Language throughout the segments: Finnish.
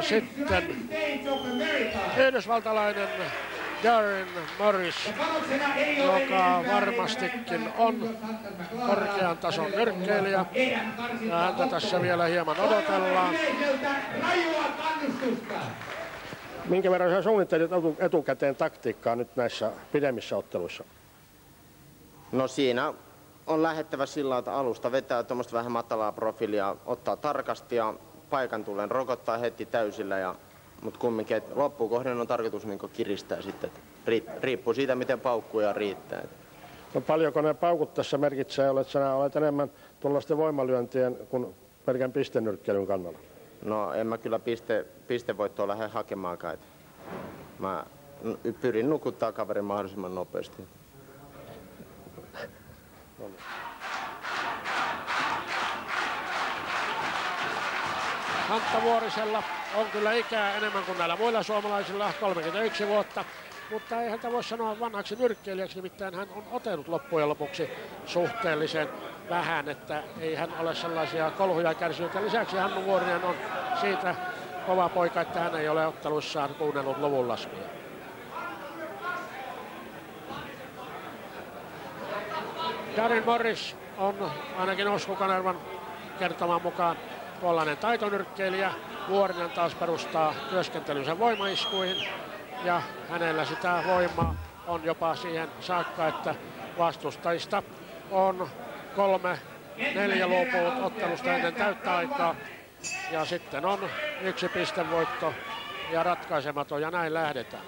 Sitten yhdysvaltalainen Darren Morris, joka varmastikin on korkean tason nyrkkeilijä. Ja häntä tässä vielä hieman odotellaan. Minkä verran sä suunnittelit etukäteen taktiikkaa nyt näissä pidemmissä otteluissa? No siinä on lähettävä sillä että alusta vetää tuommoista vähän matalaa profiilia, ottaa tarkasti ja paikan tullen rokottaa heti täysillä. Ja, mutta kumminkin, että loppukohden on tarkoitus niin kiristää sitten. Riippuu siitä, miten paukkuja riittää. No paljonko ne paukut tässä merkitsee, olet sinä olet enemmän tuollaisten voimalyöntien kuin pelkän pistenyrkkeilyn kannalla? No en mä kyllä piste, pistevoittoa lähde hakemaankaan. Että mä pyrin nukuttaa kaverin mahdollisimman nopeasti. Antta Vuorisella on kyllä ikää enemmän kuin näillä muilla suomalaisilla, 31 vuotta. Mutta ei häntä voi sanoa vanhaksi nyrkkeilijäksi, nimittäin hän on otellut loppujen lopuksi suhteellisen vähän, että ei hän ole sellaisia kolhuja kärsinyt. Ja lisäksi Hannu Vuorinen on siitä kova poika, että hän ei ole ottelussaan kuunnellut luvun laskuja. Darin Morris on ainakin Osku Kanervan kertoman mukaan tuollainen taitonyrkkeilijä. Vuorinen taas perustaa työskentelynsä voimaiskuihin ja hänellä sitä voimaa on jopa siihen saakka, että vastustajista on kolme, neljä luopunut ottelusta ennen täyttä aikaa. Ja sitten on yksi pistevoitto ja ratkaisematon ja näin lähdetään.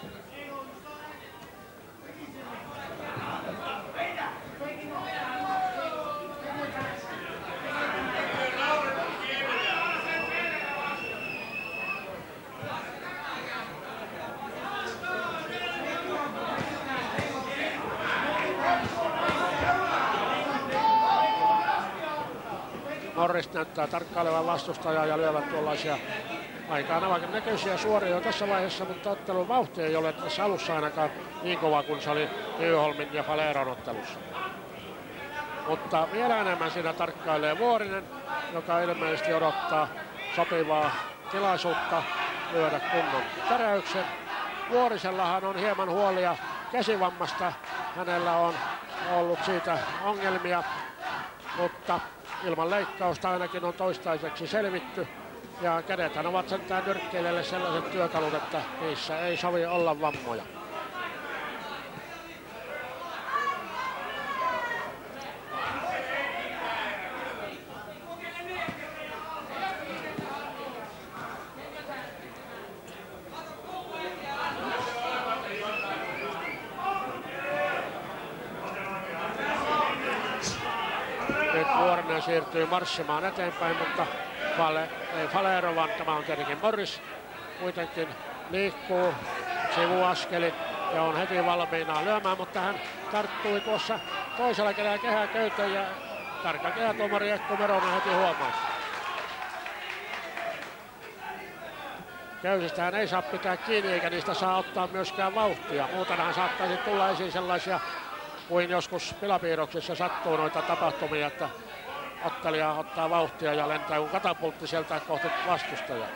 Norris näyttää tarkkailevan vastustajaa ja lyövät tuollaisia aikaan aivan näköisiä suoria jo tässä vaiheessa, mutta ottelun vauhti ei ole tässä alussa ainakaan niin kova kuin se oli Nyholmin ja Faleron ottelussa. Mutta vielä enemmän siinä tarkkailee Vuorinen, joka ilmeisesti odottaa sopivaa tilaisuutta lyödä kunnon täräyksen. Vuorisellahan on hieman huolia käsivammasta. Hänellä on ollut siitä ongelmia, mutta ilman leikkausta ainakin on toistaiseksi selvitty. Ja kädethän ovat sentään nyrkkeilijälle sellaiset työkalut, että niissä ei sovi olla vammoja. Marssimaan eteenpäin, mutta Vale, ei Falerovan, tämä on tietenkin Morris, kuitenkin liikkuu sivuaskelin ja on heti valmiina lyömään, mutta hän tarttui tuossa toisella kädellä kehää köyteen ja tarkka kehätuomari Ekko Meronen heti huomaa. Köysistä hän ei saa pitää kiinni eikä niistä saa ottaa myöskään vauhtia. Muutenhan saattaisi tulla esiin sellaisia kuin joskus pilapiirroksissa sattuu noita tapahtumia, että ottelija ottaa vauhtia ja lentää kuin katapultti sieltä kohti vastustajaa.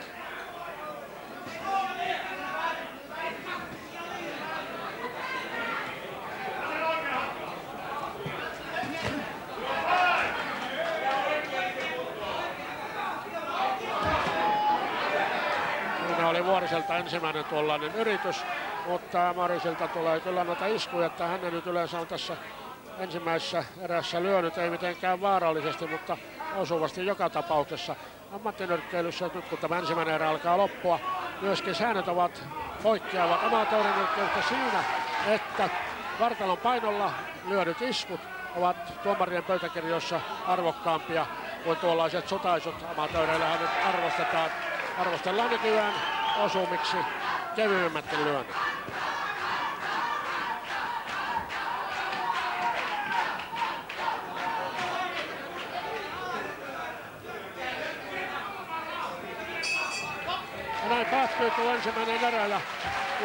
Siinä oli Vuoriselta ensimmäinen tuollainen yritys, mutta Marisilta tulee kyllä noita iskuja, että hän nyt yleensä on tässä ensimmäisessä erässä lyönyt, ei mitenkään vaarallisesti, mutta osuvasti joka tapauksessa. Ammattinyrkkeilyssä nyt kun tämä ensimmäinen erä alkaa loppua, myöskin säännöt ovat poikkeavat amatöörinyrkkeilystä siinä, että vartalon painolla lyödyt iskut ovat tuomarien pöytäkirjoissa arvokkaampia kuin tuollaiset sotaisut. Amatööreillähän nyt arvostetaan, arvostellaan nykyään osumiksi kevyemmät lyönnit. Päättyy tuo ensimmäinen erä ja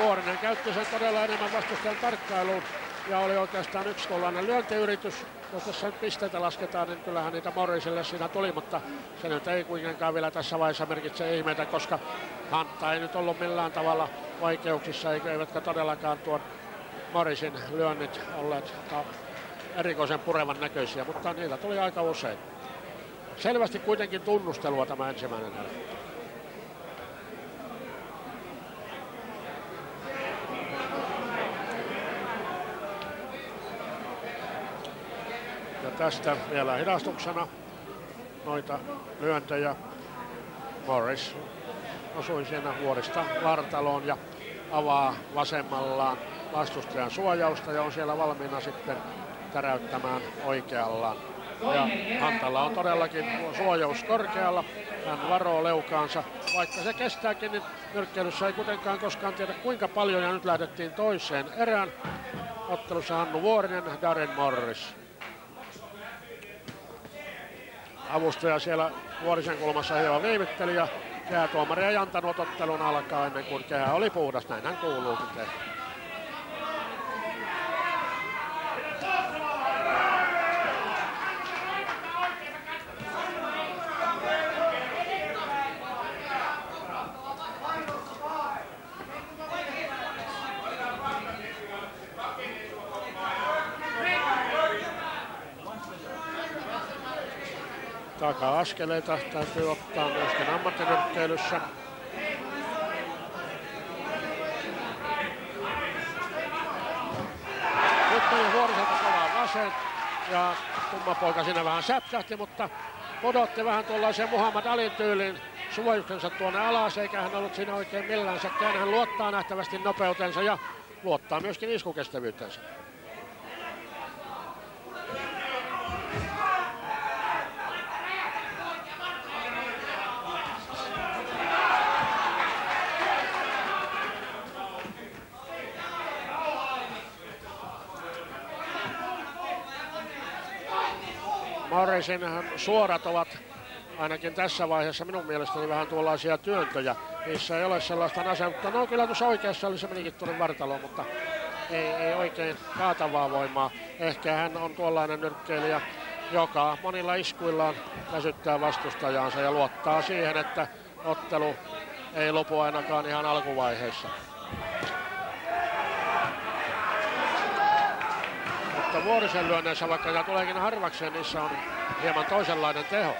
Vuorinen käytti sen todella enemmän vastustajan tarkkailuun ja oli oikeastaan yksi tuollainen lyöntiyritys. Jos nyt pisteitä lasketaan, niin kyllähän niitä Morrisille siinä tuli, mutta se nyt ei kuitenkaan vielä tässä vaiheessa merkitse ihmeitä, koska Hantta ei nyt ollut millään tavalla vaikeuksissa, eivätkä todellakaan tuon Morrisin lyönnit olleet erikoisen purevan näköisiä, mutta niitä tuli aika usein. Selvästi kuitenkin tunnustelua tämä ensimmäinen erä. Tästä vielä hidastuksena noita lyöntejä. Morris osui siinä vuorista vartaloon ja avaa vasemmallaan vastustajan suojausta ja on siellä valmiina sitten täräyttämään oikeallaan. Ja Hantalla on todellakin suojaus korkealla. Hän varoo leukaansa. Vaikka se kestääkin, niin nyrkkeilyssä ei kuitenkaan koskaan tiedä kuinka paljon. Ja nyt lähdettiin toiseen erään. Ottelussa Hannu Vuorinen, Darren Morris. Avustaja siellä Vuorisen kulmassa hieman viivitteli ja kehätuomari ei antanut ottelun alkaa ennen kuin kehä oli puhdas. Näin hän kuuluukin tehdä. Taka-askeleita täytyy ottaa myöskin ammattinyrkkeilyssä. Nyt meni Vuoriselta kovaa vasen ja tumma poika siinä vähän säpsähti, mutta odotti vähän tuollaisen Muhammad Alin tyyliin suojuksensa tuonne alas, eikä hän ollut siinä oikein millään säkkään. Hän luottaa nähtävästi nopeutensa ja luottaa myöskin iskukestävyytensä. Morrisin suorat ovat ainakin tässä vaiheessa minun mielestäni vähän tuollaisia työntöjä. Niissä ei ole sellaista naseuutta. No kyllä tuossa oikeassa oli se menikin tuonne vartaloon, mutta ei, ei oikein kaatavaa voimaa. Ehkä hän on tuollainen nyrkkeilijä, joka monilla iskuillaan väsyttää vastustajaansa ja luottaa siihen, että ottelu ei lopu ainakaan ihan alkuvaiheessa. Mutta Vuorisen lyönneissä, vaikka tämä tuleekin harvakseen, niissä on hieman toisenlainen teho.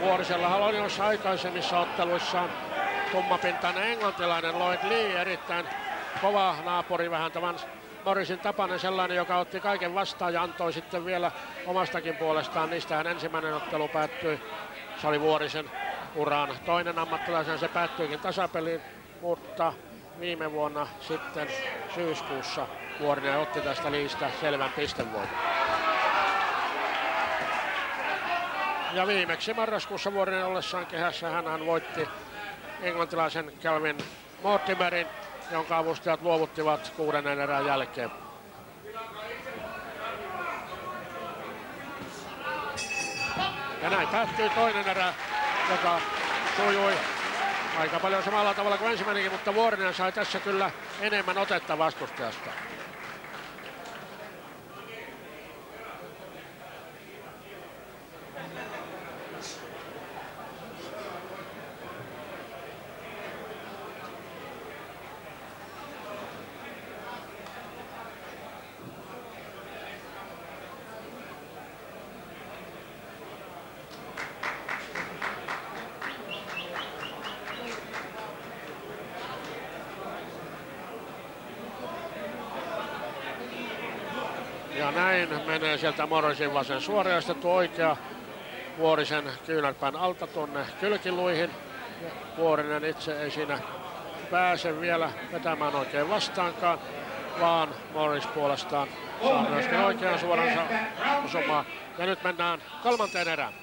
Vuorisella on joissa aikaisemmissa otteluissaan tummapintainen englantilainen Lloyd Lee, erittäin kova naapuri, vähän tämän Morrisin tapainen sellainen, joka otti kaiken vastaan ja antoi sitten vielä omastakin puolestaan. Niistähän ensimmäinen ottelu päättyi, se oli Vuorisen uraan. Toinen ammattilaisen se päättyikin tasapeliin, mutta viime vuonna sitten syyskuussa Vuorinen otti tästä liistä selvän pistevoiton. Ja viimeksi marraskuussa Vuorinen ollessaan kehässä hän voitti englantilaisen Calvin Mortimerin, jonka avustajat luovuttivat kuudennen erän jälkeen. Ja näin päättyy toinen erä, joka sujui aika paljon samalla tavalla kuin ensimmäinenkin, mutta Vuorinen sai tässä kyllä enemmän otetta vastustajasta. Menee sieltä Morrisin vasen suoriastettu oikea Vuorisen kyynärpään alta tuonne kylkiluihin. Vuorinen itse ei siinä pääse vielä vetämään oikein vastaankaan, vaan Morris puolestaan saa myöskin oikean suoransa osumaan. Ja nyt mennään kolmanteen erään.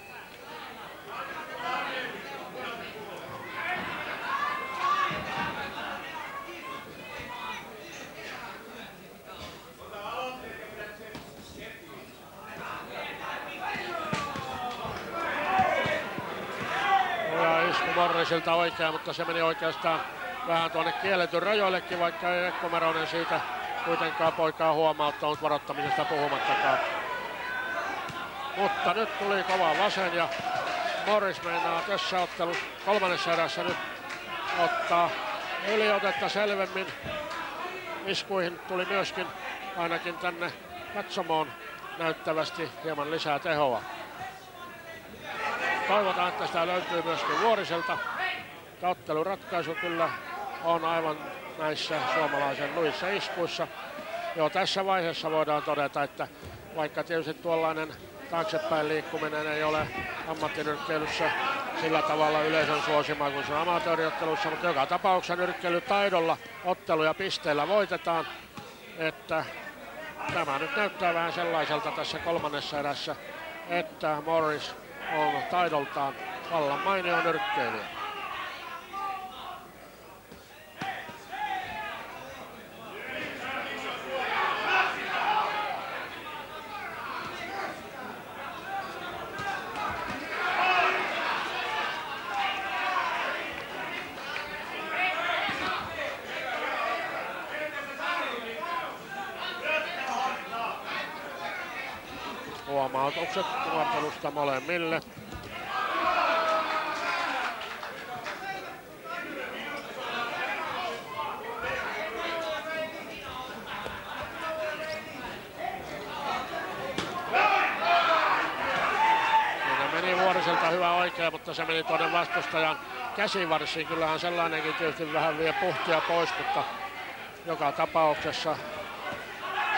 Morrisilta oikea, mutta se meni oikeastaan vähän tuonne kielletyn rajoillekin, vaikka ei Ekko Meronen siitä kuitenkaan poikaa huomauttanut varoittamisesta puhumattakaan. Mutta nyt tuli kova vasen ja Morris meinaa tässä ottelussa kolmannessa erässä nyt ottaa yliotetta selvemmin. Iskuihin tuli myöskin ainakin tänne katsomoon näyttävästi hieman lisää tehoa. Toivotaan, että sitä löytyy myöskin Vuoriselta. Ottelun ratkaisu kyllä on aivan näissä suomalaisen luissa iskuissa. Jo tässä vaiheessa voidaan todeta, että vaikka tietysti tuollainen taaksepäin liikkuminen ei ole ammattinyrkkeilyssä sillä tavalla yleisön suosima kuin se on amatööriottelussa, mutta joka tapauksessa nyrkkeilytaidolla ottelu ja pisteillä voitetaan. Että tämä nyt näyttää vähän sellaiselta tässä kolmannessa erässä, että Morris on taidoltaan vallan mainio nyrkkeilijä. Kuvattelusta molemmille. Vuoriselta hyvä oikea, mutta se meni tuonne vastustajan käsivarsiin. Kyllähän sellainenkin tietysti vähän vie puhtia pois, mutta joka tapauksessa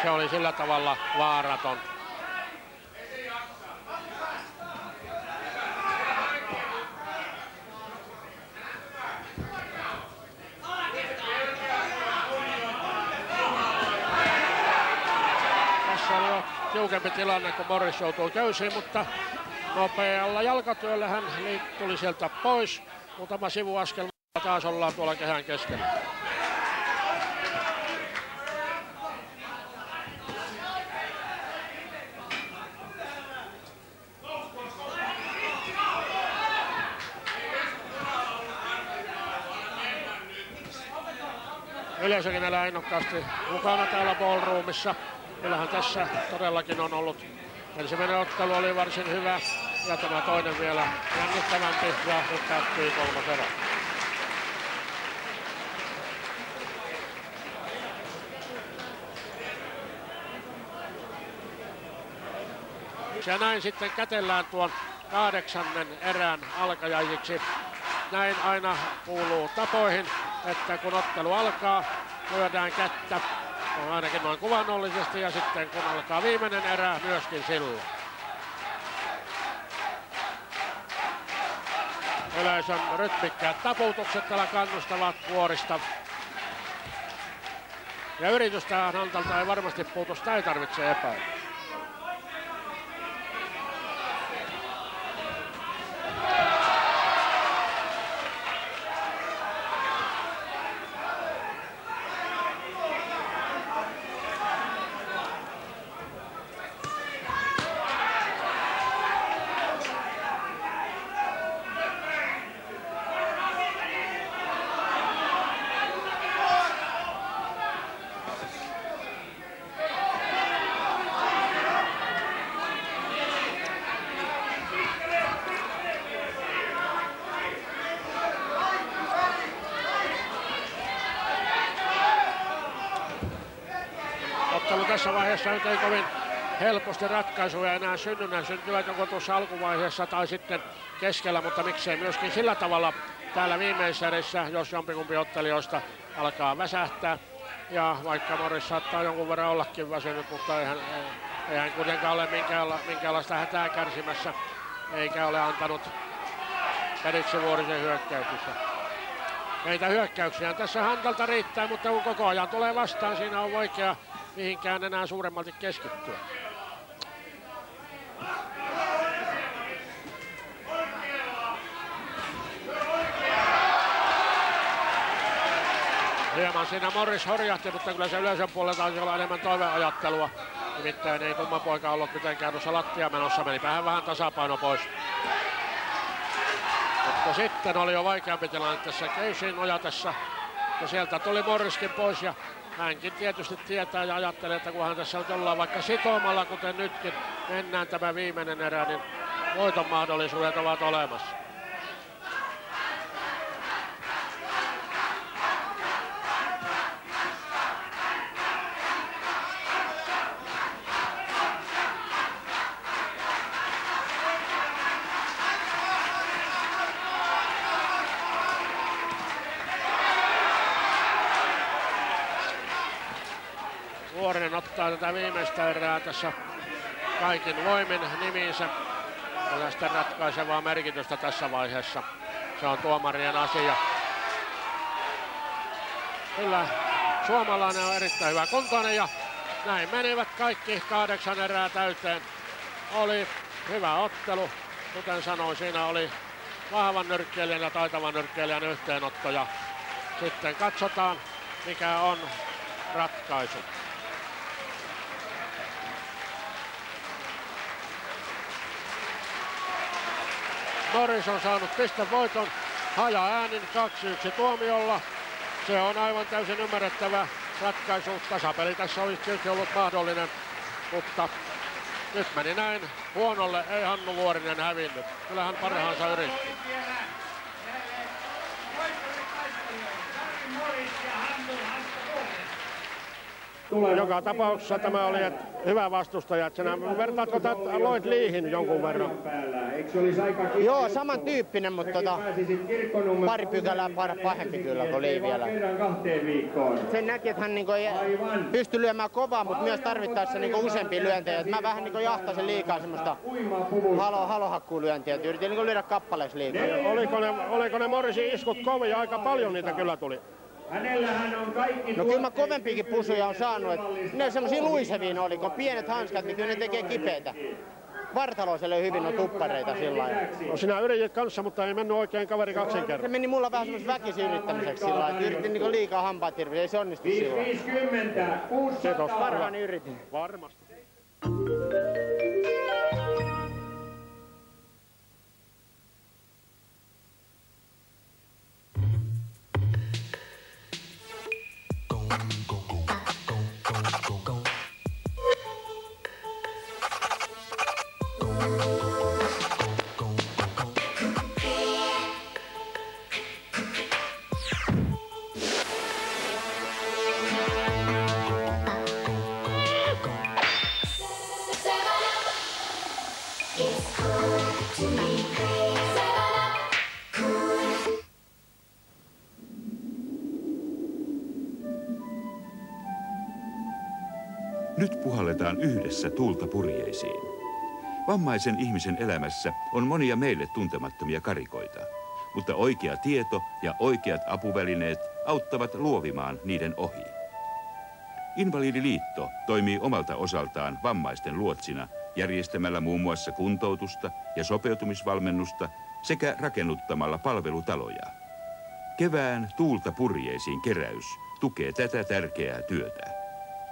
se oli sillä tavalla vaaraton. Tässä oli jo tiukempi tilanne, kun Morris joutui köysiin, mutta nopealla jalkatyöllä hän tuli sieltä pois. Muutama sivuaskel taas ollaan tuolla kehän keskellä. Yleisökin elää innokkaasti mukana täällä ballroomissa. Kyllähän tässä todellakin on ollut ensimmäinen ottelu oli varsin hyvä ja tämä toinen vielä jännittävämpi ja nyt päättyi kolmas erä. Ja näin sitten kätellään tuon kahdeksannen erän alkajaisiksi. Näin aina kuuluu tapoihin, että kun ottelu alkaa, lyödään kättä on ainakin noin kuvannollisesti ja sitten kun alkaa viimeinen erä myöskin silloin. Yleisön rytmikkäät taputukset täällä kannustavat vuorista. Ja yritystä Antalta ei varmasti puutu, sitä ei tarvitse epäillä. Ottelu tässä vaiheessa nyt ei kovin helposti ratkaisuja enää synny. Nämä syntyvät joko tuossa alkuvaiheessa tai sitten keskellä, mutta miksei myöskin sillä tavalla täällä viimeisessä jos jompikumpi ottelijoista alkaa väsähtää. Ja vaikka Morris saattaa jonkun verran ollakin väsynyt, mutta eihän, eihän kuitenkaan ole minkäänla, minkäänlaista hätää kärsimässä, eikä ole antanut periksi vuorisen hyökkäyksissä. Meitä hyökkäyksiä tässä Hantalta riittää, mutta kun koko ajan tulee vastaan, siinä on vaikea mihinkään enää suuremmalti keskittyä. Hieman siinä Morris horjahti, mutta kyllä se yleisön puolella taisi olla enemmän toiveajattelua. Nimittäin ei kumma poika ollut mitenkään tuossa lattia menossa, meni vähän vähän tasapaino pois. Mutta sitten oli jo vaikeampi tilanne tässä Keisin ojatessa. Ja sieltä tuli Morriskin pois ja hänkin tietysti tietää ja ajattelee, että kunhan tässä nyt ollaan vaikka sitomalla, kuten nytkin mennään tämä viimeinen erä, niin voiton mahdollisuudet ovat olemassa. Vuorinen ottaa tätä tässä kaikin voimin nimiinsä. Sitten ratkaisevaa merkitystä tässä vaiheessa. Se on tuomarien asia. Kyllä suomalainen on erittäin hyvä kuntoinen ja näin menivät kaikki kahdeksan erää täyteen. Oli hyvä ottelu. Kuten sanoin, siinä oli vahvan nyrkkeilijän ja taitavan nyrkkeilijän yhteenotto ja sitten katsotaan mikä on ratkaisu. Norris on saanut pistevoiton haja äänin 2-1 tuomiolla. Se on aivan täysin ymmärrettävä ratkaisu. Tasapeli tässä olisi tietysti ollut mahdollinen, mutta nyt meni näin huonolle. Ei Hannu Vuorinen hävinnyt. Kyllähän parhaansa yritti. Tulee. Joka tapauksessa tämä oli että hyvä vastustaja. Sinä, vertaatko tätä Lloyd Leehin jonkun verran? Joo, samantyyppinen, mutta tota, pari pykälää pahempi kyllä kuin Lee vielä. Sen näki, että hän niinku ei pysty lyömään kovaa, mutta myös tarvittaessa niinku useampia lyöntejä. mä vähän niinku jahtasin liikaa semmoista halo, halohakkuulyöntiä, yritin niinku lyödä kappaleeksi liikaa. Oliko ne, oliko ne Morrisin iskut kovia? Aika paljon niitä kyllä tuli. Hänellähän on kaikki No kyllä mä kovempikin pusuja on saanut. Että ne semmosia luiseviin oli, kun pienet hanskat, niin kyllä ne tekee kipeitä. Vartaloiselle hyvin on tuppareita sillä lailla. No sinä yritit kanssa, mutta ei mennyt oikein kaveri kaksin kerran. Se meni mulla vähän semmoisen väkisin yrittämiseksi sillä lailla. Yritin niin liikaa hampaat ei se onnistu sillä 50, 600. Parhaani yritin. Varmasti. Yhdessä tuulta purjeisiin. Vammaisen ihmisen elämässä on monia meille tuntemattomia karikoita, mutta oikea tieto ja oikeat apuvälineet auttavat luovimaan niiden ohi. Invalidiliitto toimii omalta osaltaan vammaisten luotsina järjestämällä muun muassa kuntoutusta ja sopeutumisvalmennusta sekä rakennuttamalla palvelutaloja. Kevään tuulta purjeisiin keräys tukee tätä tärkeää työtä.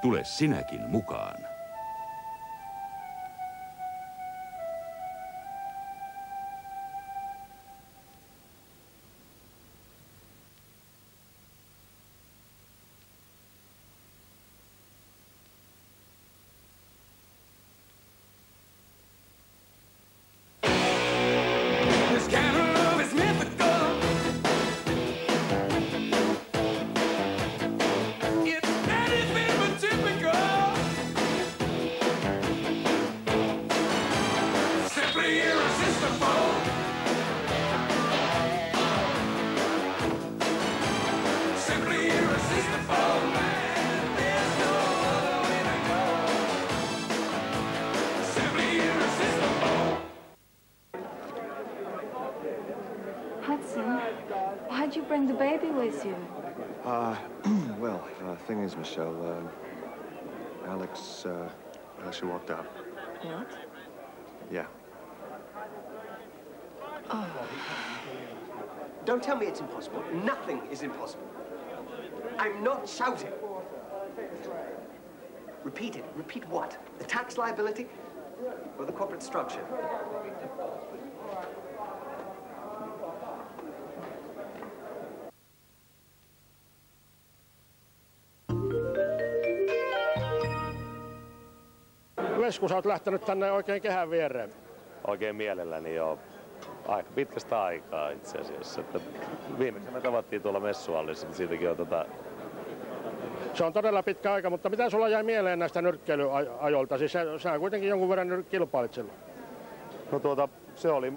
Tule sinäkin mukaan. Yeah. Oh. Don't tell me it's impossible. Nothing is impossible. I'm not shouting. Repeat it. Repeat what? The tax liability or the corporate structure? Vesku, sä oot lähtenyt tänne oikein kehän viereen. Oikein mielelläni jo aika pitkästä aikaa itse asiassa. Että viimeksi me tavattiin tuolla messuallissa, niin siitäkin on tota... Se on todella pitkä aika, mutta mitä sulla jäi mieleen näistä nyrkkeilyajoilta? Siis sä, sä kuitenkin jonkun verran kilpailit silloin. No tuota, se oli,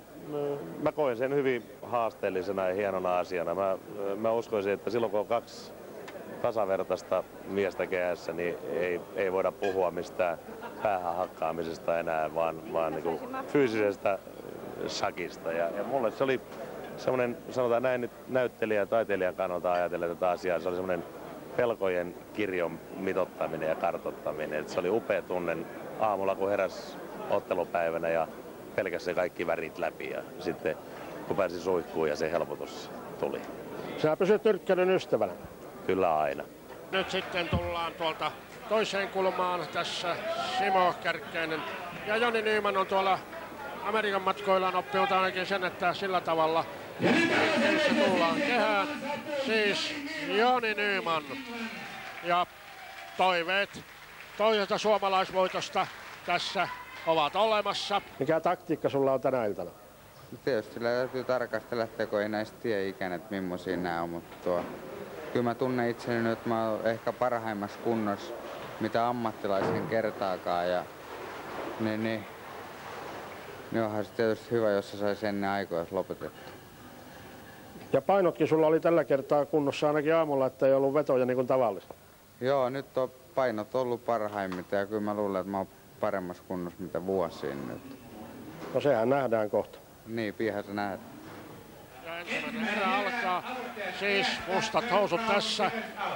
mä koin sen hyvin haasteellisena ja hienona asiana. Mä, mä uskoisin, että silloin kun on kaksi tasavertaista miestä kehässä, niin ei, ei voida puhua mistään päähän hakkaamisesta enää, vaan, vaan niin kuin fyysisestä shakista. Ja, ja mulle se oli semmoinen, sanotaan näin nyt näyttelijän ja taiteilijan kannalta ajatellen tätä asiaa, se oli semmoinen pelkojen kirjon mitottaminen ja kartottaminen. Et se oli upea tunne aamulla, kun heräs ottelupäivänä ja pelkästään kaikki värit läpi ja sitten kun pääsi suihkuun ja se helpotus tuli. Sä pysyt nyrkkeilyn ystävänä. Kyllä aina. Nyt sitten tullaan tuolta toiseen kulmaan tässä Simo Kärkkäinen. Ja Joni Nyyman on tuolla Amerikan matkoillaan oppinut ainakin sen, että sillä tavalla se tullaan kehään. Siis Joni Nyyman. Ja toiveet toisesta suomalaisvoitosta tässä ovat olemassa. Mikä taktiikka sulla on tänä iltana? Tietysti täytyy tarkastella, että kun ei näistä tiedä ikään, että millaisia nämä on, mutta tuo, kyllä mä tunnen itseni nyt, että mä oon ehkä parhaimmassa kunnossa, mitä ammattilaisen kertaakaan. Ja, niin, niin, niin onhan se tietysti hyvä, jos se saisi ennen aikoja lopetettu. Ja painotkin sulla oli tällä kertaa kunnossa ainakin aamulla, että ei ollut vetoja niin kuin tavallista. Joo, nyt on painot ollut parhaimmita ja kyllä mä luulen, että mä oon paremmassa kunnossa mitä vuosiin nyt. No sehän nähdään kohta. Niin, pihan se näet. Ensimmäinen erä alkaa. Siis mustat housut tässä.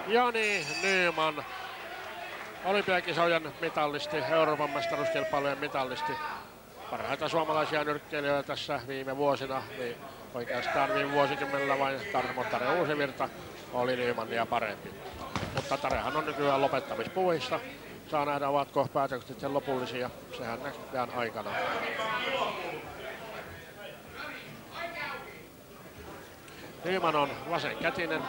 Jani Nyman. Olympiakisojen mitallisti, Euroopan mestaruuskilpailujen mitallisti. Parhaita suomalaisia nyrkkeilijöitä tässä viime vuosina. Niin oikeastaan viime vuosikymmenellä vain Tarmo Tare Uusivirta oli Nymania parempi. Mutta Tarehan on nykyään lopettamispuissa. Saa nähdä, ovatko päätökset sitten lopullisia. Sehän nähdään aikana. Nyman on vasenkätinen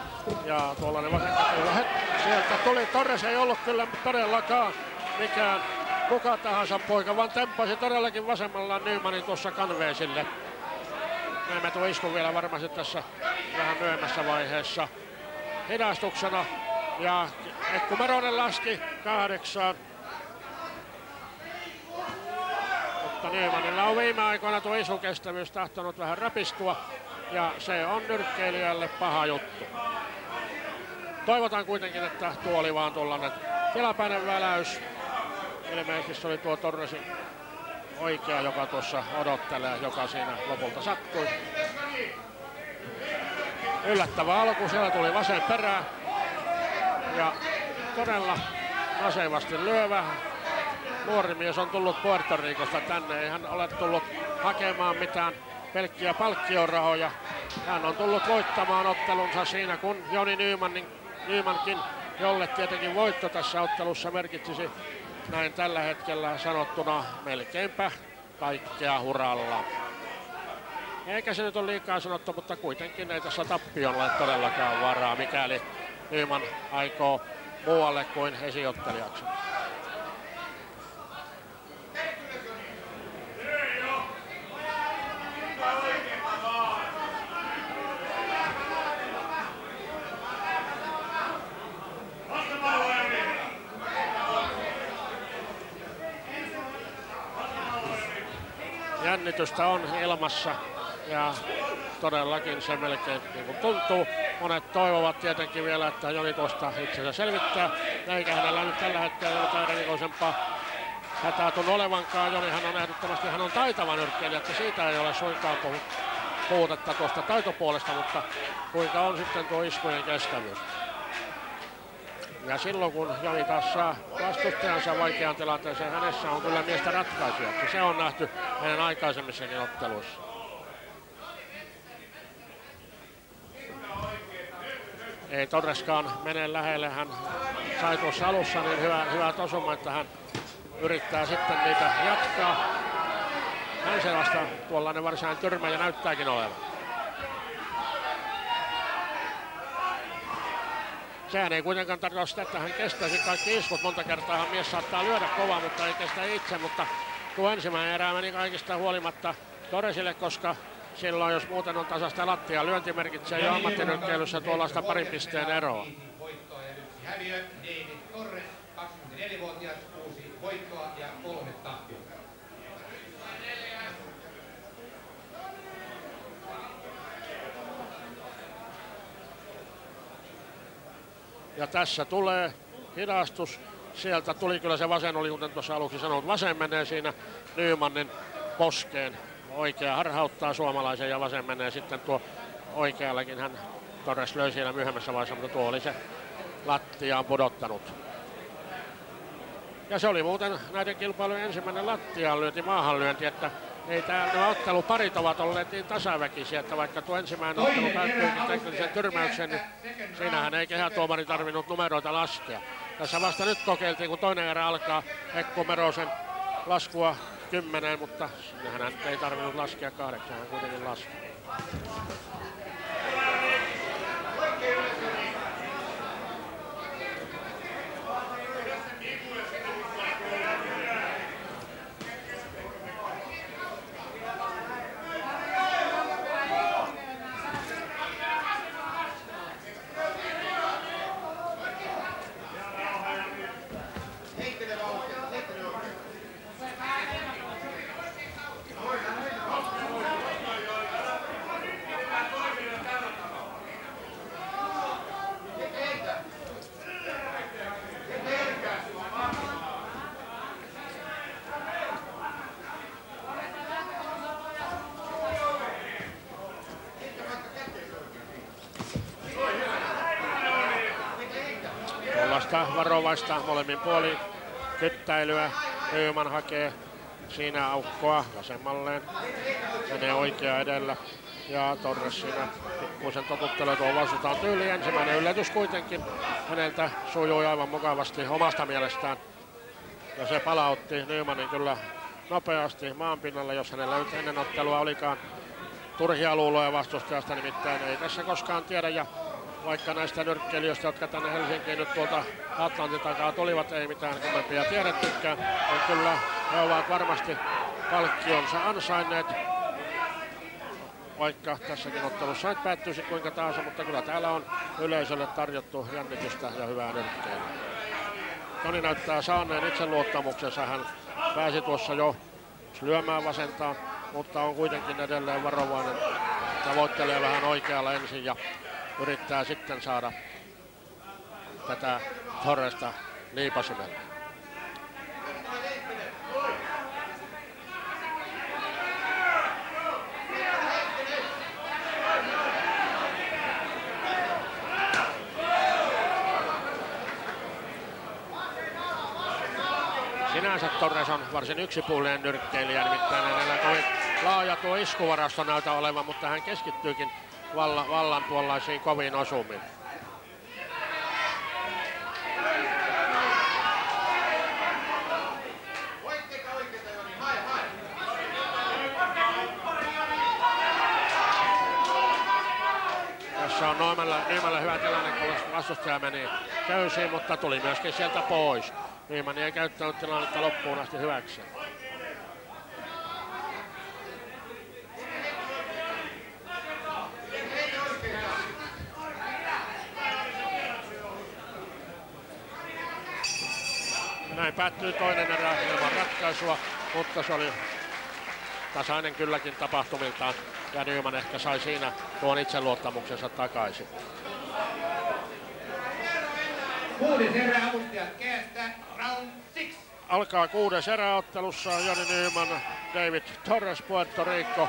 ja tuollainen vasenkätinen. Sieltä tuli, Torres ei ollut kyllä todellakaan mikään kuka tahansa poika, vaan tempasi todellakin vasemmalla Nymanin tuossa kanveesille. Näemme tuo isku vielä varmasti tässä vähän myöhemmässä vaiheessa hidastuksena. Ja Ekku Meronen laski kahdeksaan. Mutta Nymanilla on viime aikoina tuo isukestävyys tahtonut vähän rapistua. Ja se on nyrkkeilijälle paha juttu. Toivotaan kuitenkin, että tuo oli vaan tuollainen tilapäinen väläys. Ilmeisesti se oli tuo Torresin oikea, joka tuossa odottelee, joka siinä lopulta sattui. Yllättävä alku, siellä tuli vasen perää. Ja todella nasevasti lyövä. Nuori mies on tullut Puerto Ricosta tänne. Ei hän ole tullut hakemaan mitään pelkkiä palkkiorahoja. Hän on tullut voittamaan ottelunsa siinä, kun Joni Nymanin, Nymankin, jolle tietenkin voitto tässä ottelussa merkitsisi näin tällä hetkellä sanottuna melkeinpä kaikkea huralla. Eikä se nyt ole liikaa sanottu, mutta kuitenkin ei tässä tappiolla todellakaan varaa, mikäli Nyman aikoo muualle kuin esiottelijaksi. Jännitystä on ilmassa ja todellakin se melkein niin kuin tuntuu. Monet toivovat tietenkin vielä, että Joni tuosta itsensä selvittää. Eikä hänellä nyt tällä hetkellä mitään erikoisempaa hätää tunnu olevankaan. Jonihan on ehdottomasti, hän on taitava nyrkkeilijä, että siitä ei ole suinkaan puutetta tuosta taitopuolesta, mutta kuinka on sitten tuo iskujen kestävyys. Ja silloin kun Jani taas saa vastustajansa vaikeaan tilanteeseen, hänessä on kyllä miestä ratkaisujaksi. Se on nähty hänen aikaisemmissakin otteluissa. Ei Torreskaan mene lähelle. Hän sai tuossa alussa niin hyvä, hyvä osuma, että hän yrittää sitten niitä jatkaa. Hän se vasta tuollainen varsinainen tyrmä ja näyttääkin olevan. Sehän ei kuitenkaan tarkoita sitä, että hän kestäisi kaikki iskut. Monta kertaa mies saattaa lyödä kovaa, mutta ei kestä itse. Mutta tuo ensimmäinen erä meni kaikista huolimatta Toresille, koska silloin jos muuten on tasasta lattia, lyönti merkitsee jo ammattinyrkkeilyssä tuollaista parin pisteen eroa. Häviö David Torres, 24-vuotias, kuusi voittoa ja kolme tappiota. Ja tässä tulee hidastus. Sieltä tuli kyllä se vasen, oli kuten tuossa aluksi sanonut, vasen menee siinä Nymanin poskeen. Oikea harhauttaa suomalaisen ja vasen menee sitten tuo oikeallakin. Hän Torres löi siinä myöhemmässä vaiheessa, mutta tuo oli se lattiaan pudottanut. Ja se oli muuten näiden kilpailujen ensimmäinen lattiaan lyönti, maahanlyönti, että ei tämä, nämä otteluparit ovat olleet niin tasaväkisiä, että vaikka tuo ensimmäinen ottelu päättyykin teknisen tyrmäyksen, niin siinähän ei kehätuomari tarvinnut numeroita laskea. Tässä vasta nyt kokeiltiin, kun toinen erä alkaa Ekko Merosen laskua kymmeneen, mutta sinnehän ei tarvinnut laskea kahdeksan, hän kuitenkin laski. Varovaista molemmin puolin kyttäilyä. Nyman hakee siinä aukkoa vasemmalleen. Menee oikea edellä. Ja Torres siinä pikkuisen totuttelee tuon vastutaan tyyli. Ensimmäinen yllätys kuitenkin häneltä sujui aivan mukavasti omasta mielestään. Ja se palautti Nymanin kyllä nopeasti maanpinnalle, jos hänellä nyt ennen ottelua olikaan turhia luuloja vastustajasta, nimittäin ei tässä koskaan tiedä. Ja vaikka näistä nyrkkeilijöistä, jotka tänne Helsinkiin nyt tuolta Atlantin takaa tulivat, ei mitään kummempia tiedettykään, niin kyllä he ovat varmasti palkkionsa ansainneet. Vaikka tässäkin ottelussa ei päättyisi kuinka tahansa, mutta kyllä täällä on yleisölle tarjottu jännitystä ja hyvää nyrkkeilyä. Toni näyttää saaneen itseluottamuksensa. Hän pääsi tuossa jo lyömään vasentaan, mutta on kuitenkin edelleen varovainen. Tavoittelee vähän oikealla ensin ja yrittää sitten saada tätä Torresta liipasimelle. Sinänsä Torres on varsin yksipuolinen nyrkkeilijä, nimittäin hänellä kovin laaja tuo iskuvarasto näytä olevan, mutta hän keskittyykin valla, vallan tuollaisiin koviin osumiin. Tässä on Noimällä, Noimällä hyvä tilanne, kun vastustaja meni köysiin, mutta tuli myöskin sieltä pois. Niiman ei käyttänyt tilannetta loppuun asti hyväkseen. Näin päättyy toinen erä ilman ratkaisua, mutta se oli tasainen kylläkin tapahtumiltaan. Ja Nyman ehkä sai siinä tuon itseluottamuksensa takaisin. Kuudes erä avustajat round six. Alkaa kuudes eräottelussa Joni Nyman, David Torres, Puerto Rico.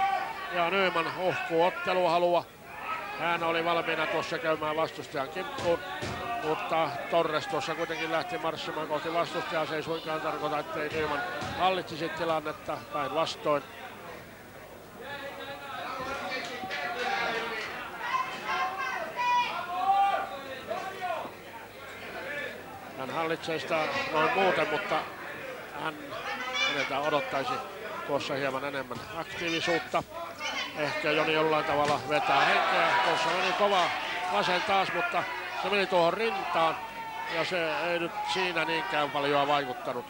Ja Nyman uhkuu otteluhalua. Hän oli valmiina tuossa käymään vastustajan kimppuun mutta Torres tuossa kuitenkin lähti marssimaan kohti vastustajaa. Se ei suinkaan tarkoita, ettei Nyman hallitsisi tilannetta päinvastoin. Hän hallitsee sitä noin muuten, mutta hän häneltä odottaisi tuossa hieman enemmän aktiivisuutta. Ehkä Joni jollain tavalla vetää henkeä. Tuossa meni kova vasen taas, mutta Se meni tuohon rintaan ja se ei nyt siinä niinkään paljon vaikuttanut.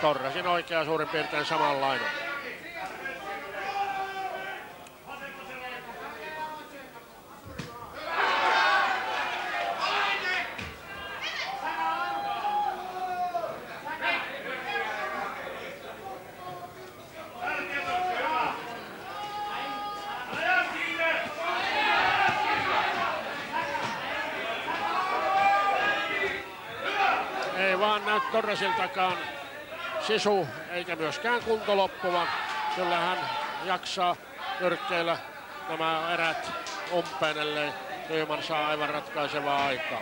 Torresin oikea suurin piirtein samanlainen. Ei vaan näy Torresiltakaan sisu eikä myöskään kunto loppuvan. Kyllä hän jaksaa nyrkkeillä nämä erät umpeen, ellei Nyman saa aivan ratkaisevaa aikaa.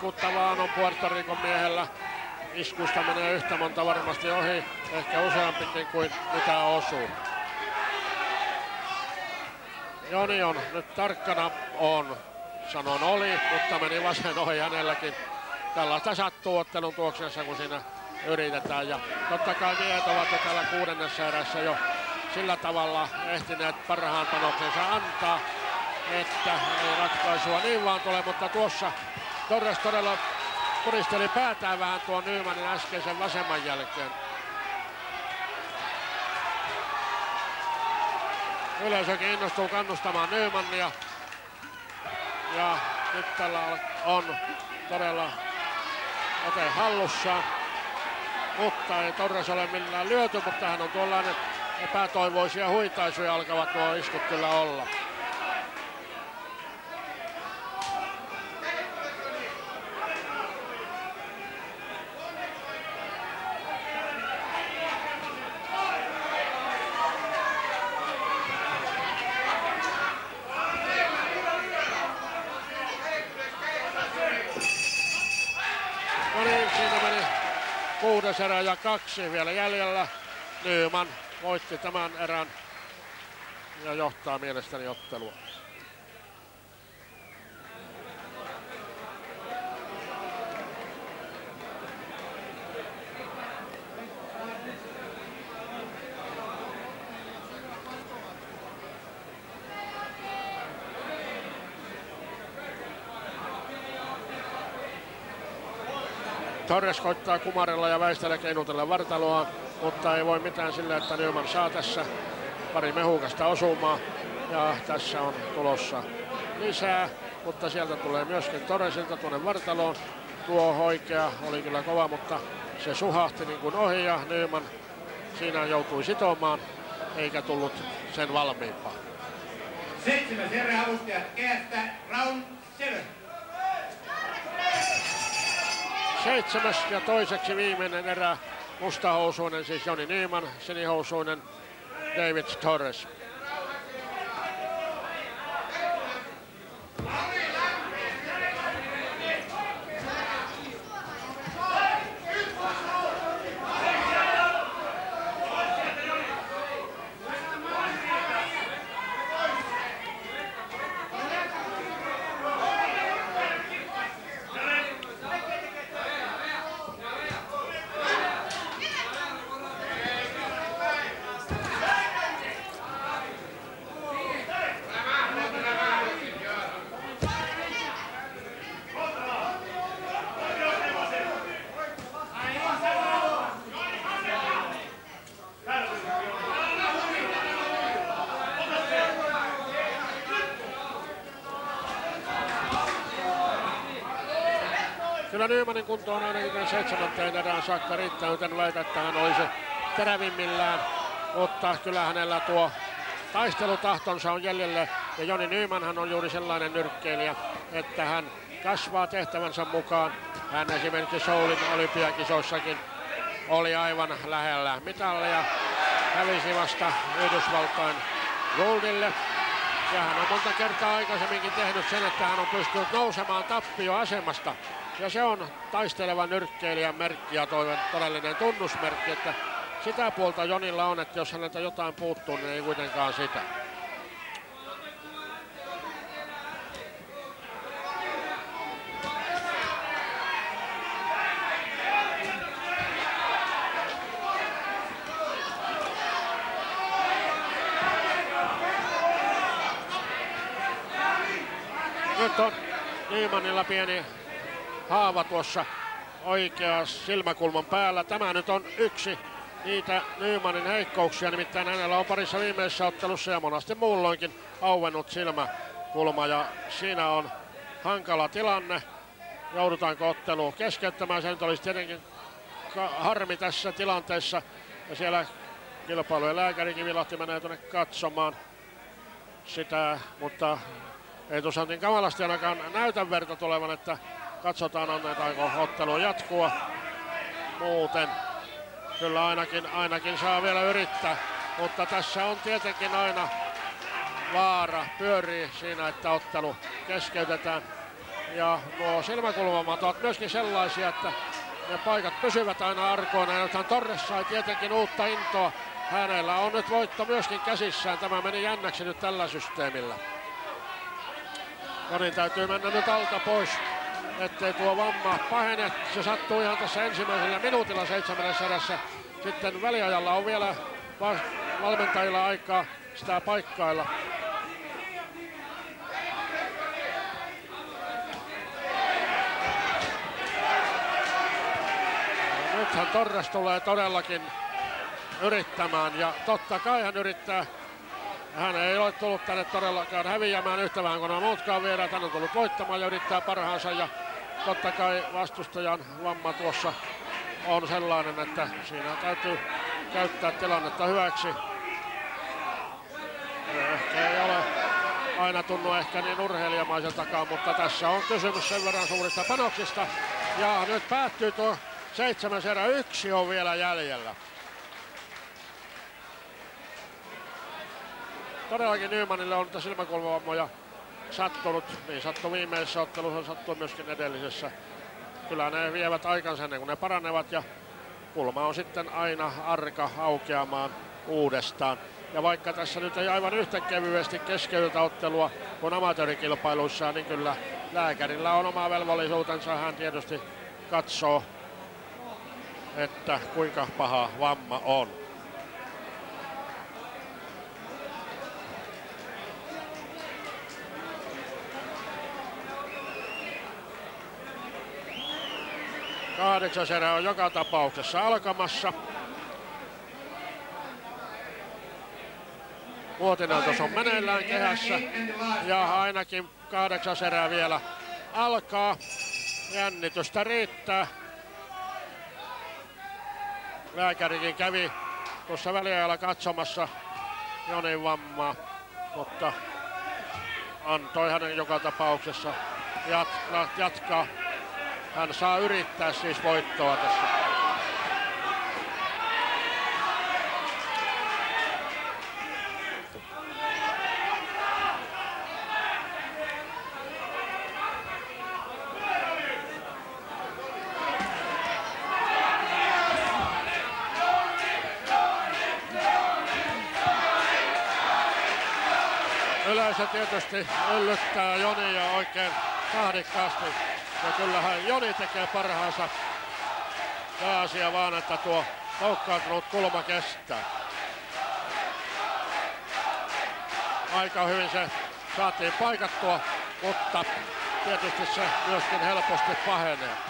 Epätarkkuutta vaan on Puerto Ricon miehellä. Iskusta menee yhtä monta varmasti ohi, ehkä useampikin kuin mitä osuu. Joni on nyt tarkkana, on, sanon oli, mutta meni vasen ohi hänelläkin. Tällaista sattuu ottelun tuoksessa, kun siinä yritetään. Ja totta kai miehet ovat jo täällä kuudennessa erässä jo sillä tavalla ehtineet parhaan panoksensa antaa, että ei ratkaisua niin vaan tule, mutta tuossa Torres todella puristeli päätään vähän tuon Nymanin äskeisen vasemman jälkeen. Yleisökin innostuu kannustamaan Nymannia. Ja nyt tällä on todella ote hallussa. Mutta ei Torres ole millään lyöty, mutta hän on tuollainen epätoivoisia huitaisuja alkavat nuo iskut kyllä olla. No niin, siinä meni kuudes erä ja kaksi vielä jäljellä. Nyman voitti tämän erän ja johtaa mielestäni ottelua. Torres koittaa kumarella ja väistellä keinutella vartaloa, mutta ei voi mitään sille, että Nyman saa tässä pari mehukasta osumaa. Ja tässä on tulossa lisää, mutta sieltä tulee myöskin Torresilta tuonne vartaloon. Tuo oikea oli kyllä kova, mutta se suhahti niin kuin ohi ja Nyman siinä joutui sitomaan, eikä tullut sen valmiimpaa. Seitsemäs erä avustajat keästä round seven. Seitsemäs ja toiseksi viimeinen erä. Mustahousuinen siis Joni Nyman, sinihousuinen David Torres. Kyllä Nymanin kunto on ainakin seitsemänteen erään saakka riittänyt. En väitä, että hän olisi terävimmillään, mutta kyllä hänellä tuo taistelutahtonsa on jäljelle. Ja Joni Nymanhan on juuri sellainen nyrkkeilijä, että hän kasvaa tehtävänsä mukaan. Hän esimerkiksi Soulin olympiakisoissakin oli aivan lähellä mitalleja. Hävisi vasta Yhdysvaltain Goldille. Ja hän on monta kertaa aikaisemminkin tehnyt sen, että hän on pystynyt nousemaan tappioasemasta. Ja se on taisteleva nyrkkeilijän merkki ja toivon todellinen tunnusmerkki, että sitä puolta Jonilla on, että jos häneltä jotain puuttuu, niin ei kuitenkaan sitä. Nyt on Nymanilla pieni haava tuossa oikea silmäkulman päällä. Tämä nyt on yksi niitä Nymanin heikkouksia, nimittäin hänellä on parissa viimeisessä ottelussa ja monasti muulloinkin auennut silmäkulma ja siinä on hankala tilanne. Joudutaanko ottelu keskeyttämään, se nyt olisi tietenkin harmi tässä tilanteessa ja siellä kilpailujen lääkärikin Vilahti menee tuonne katsomaan sitä, mutta ei tuossa niin kamalasti ainakaan näytä verta tulevan, että katsotaan annetaanko ottelu jatkua. Muuten kyllä ainakin, ainakin saa vielä yrittää, mutta tässä on tietenkin aina vaara pyörii siinä, että ottelu keskeytetään. Ja nuo silmäkulmamat ovat myöskin sellaisia, että ne paikat pysyvät aina arkoina. Ja Torres sai tietenkin uutta intoa. Hänellä on nyt voitto myöskin käsissään. Tämä meni jännäksi nyt tällä systeemillä. Joni täytyy mennä nyt alta pois, ettei tuo vamma pahene. Se sattuu ihan tässä ensimmäisellä minuutilla seitsemännessä erässä. Sitten väliajalla on vielä valmentajilla aikaa sitä paikkailla. Nythän Torres tulee todellakin yrittämään ja totta kai hän yrittää hän ei ole tullut tänne todellakaan häviämään yhtä vähän kuin nämä muutkaan vielä. Hän on tullut voittamaan ja yrittää parhaansa ja totta kai vastustajan vamma tuossa on sellainen, että siinä täytyy käyttää tilannetta hyväksi. Ehkä ei ole aina tunnu ehkä niin urheilijamaiseltakaan, mutta tässä on kysymys sen verran suurista panoksista. Ja nyt päättyy tuo seitsemäs erä, yksi on vielä jäljellä. todellakin Nymanille on niitä silmäkulmavammoja sattunut. Niin sattui viimeisessä ottelussa, sattui myöskin edellisessä. Kyllä ne vievät aikansa ennen kuin ne paranevat ja kulma on sitten aina arka aukeamaan uudestaan. Ja vaikka tässä nyt ei aivan yhtä kevyesti keskeytä ottelua kuin amatöörikilpailuissa, niin kyllä lääkärillä on oma velvollisuutensa. Hän tietysti katsoo, että kuinka paha vamma on. Kahdeksas erä on joka tapauksessa alkamassa. Vuotinen tuossa on meneillään kehässä ja ainakin kahdeksas erä vielä alkaa. Jännitystä riittää. Lääkärikin kävi tuossa väliajalla katsomassa Jonin vammaa, mutta antoi hänen joka tapauksessa jatkaa hän saa yrittää siis voittoa tässä. Yleisö tietysti yllyttää Jonia oikein tahdikkaasti ja kyllähän Joni tekee parhaansa. Pääasia vaan, että tuo loukkaantunut kulma kestää. Aika hyvin se saatiin paikattua, mutta tietysti se myöskin helposti pahenee.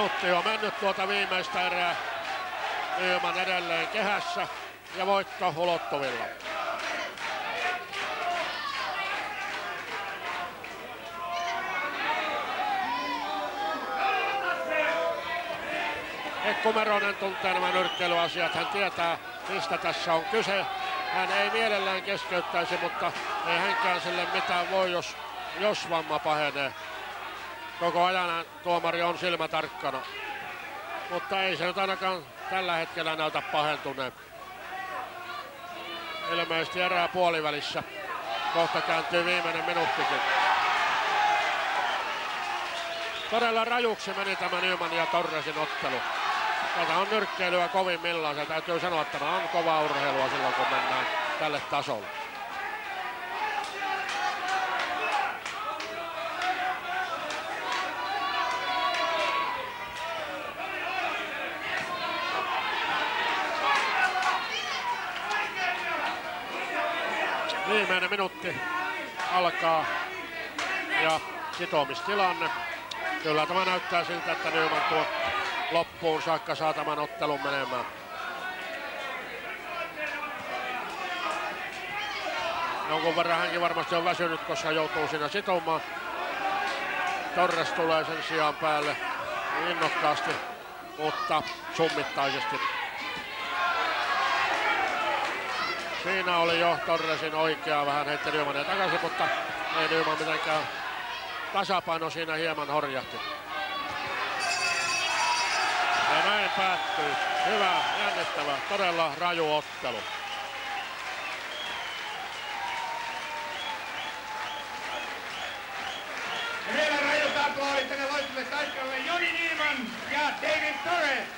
Minuutti on mennyt tuota viimeistä erää. Nyman edelleen kehässä ja voitto ulottuvilla. Ekko Meronen tuntee nämä nyrkkeilyasiat. Hän tietää, mistä tässä on kyse. Hän ei mielellään keskeyttäisi, mutta ei hänkään sille mitään voi, jos, jos vamma pahenee koko ajan tuomari on silmätarkkana. Mutta ei se nyt ainakaan tällä hetkellä näytä pahentuneen. ilmeisesti erää puolivälissä. Kohta kääntyy viimeinen minuuttikin. Todella rajuksi meni tämä Nyman ja Torresin ottelu. Tätä on nyrkkeilyä kovimmillaan. Se täytyy sanoa, että tämä on kova urheilua silloin, kun mennään tälle tasolle. Viimeinen minuutti alkaa ja sitomistilanne. Kyllä tämä näyttää siltä, että Nyman tuo loppuun saakka saa tämän ottelun menemään. Jonkun verran hänkin varmasti on väsynyt, koska joutuu siinä sitomaan. Torres tulee sen sijaan päälle innokkaasti, mutta summittaisesti. Siinä oli jo Torresin oikea, vähän heitti Nymanen takaisin, mutta ei Nyman mitenkään tasapaino siinä hieman horjahti. Ja näin päättyy. Hyvä, jännittävä, todella raju ottelu. Ja vielä rajut aplodit tänne loistaville taistelulle Joni Niiman ja David Torres.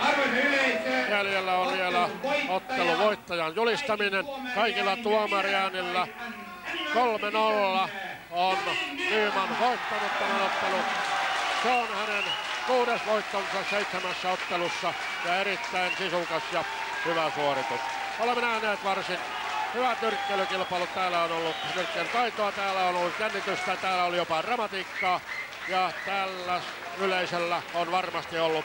Arvoisa yleisö, Jäljellä on vielä ottelu voittajan julistaminen kaikilla tuomariäänillä. 3-0 on Nyman voittanut tämän ottelun. Se on hänen kuudes voittonsa seitsemässä ottelussa ja erittäin sisukas ja hyvä suoritus. Olemme nähneet varsin hyvät nyrkkeilykilpailut. Täällä on ollut nyrkkeilytaitoa, täällä on ollut jännitystä, täällä oli jopa dramatiikkaa. Ja tällä yleisöllä on varmasti ollut